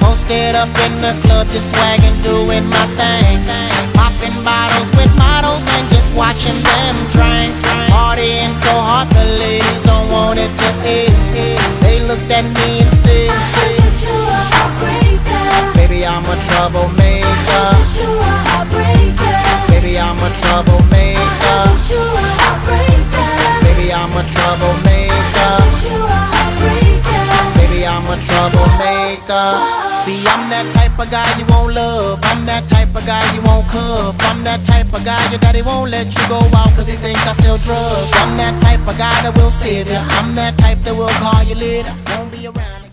Posted up in the club, just swagging, doing my thing. Popping bottles with models and just watching them drink. Partying so hard, the ladies don't want it to end. They looked at me and said, Baby, I'm a troublemaker. Baby, I'm a troublemaker. Baby, I'm a troublemaker. Troublemaker. See, I'm that type of guy you won't love. I'm that type of guy you won't cuff. I'm that type of guy your daddy won't let you go out cause he think I sell drugs. I'm that type of guy that will save you. I'm that type that will call you later. Won't be around.